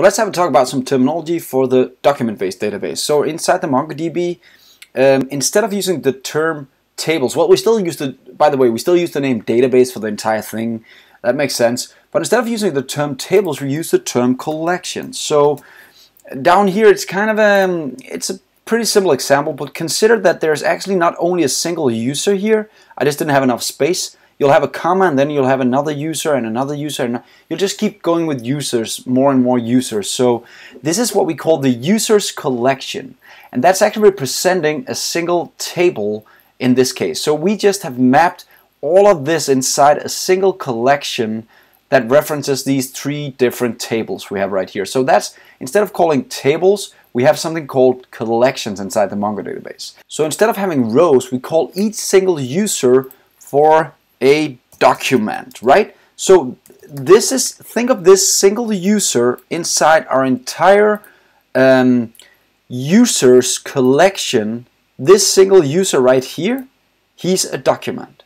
So let's have a talk about some terminology for the document-based database. So inside the MongoDB, um, instead of using the term tables, well, we still use the, by the way, we still use the name database for the entire thing. That makes sense. But instead of using the term tables, we use the term collection. So down here, it's kind of a, um, it's a pretty simple example, but consider that there's actually not only a single user here, I just didn't have enough space, you'll have a comma and then you'll have another user and another user and you'll just keep going with users, more and more users. So this is what we call the users collection. And that's actually representing a single table in this case. So we just have mapped all of this inside a single collection that references these three different tables we have right here. So that's, instead of calling tables, we have something called collections inside the Mongo database. So instead of having rows, we call each single user for a document, right? So this is, think of this single user inside our entire um, users collection. This single user right here, he's a document.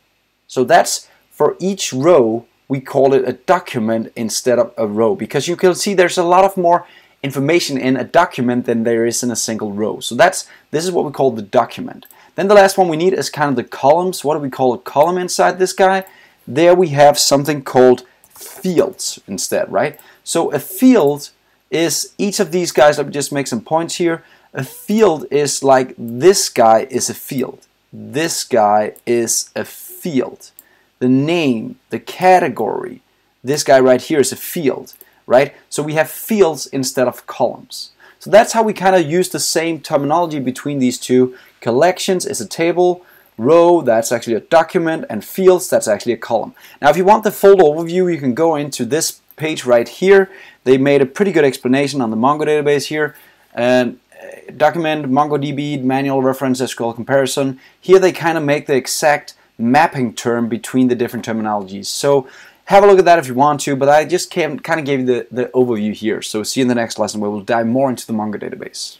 So that's for each row, we call it a document instead of a row because you can see there's a lot of more information in a document than there is in a single row. So that's this is what we call the document. Then the last one we need is kind of the columns. What do we call a column inside this guy? There we have something called fields instead, right? So a field is each of these guys, let me just make some points here. A field is like this guy is a field. This guy is a field. The name, the category, this guy right here is a field, right? So we have fields instead of columns. So that's how we kind of use the same terminology between these two. Collections is a table, row, that's actually a document, and fields, that's actually a column. Now if you want the full overview, you can go into this page right here. They made a pretty good explanation on the Mongo database here. And uh, document, MongoDB, manual reference, SQL comparison. Here they kind of make the exact mapping term between the different terminologies. So have a look at that if you want to, but I just kind of gave you the, the overview here. So see you in the next lesson where we'll dive more into the Mongo database.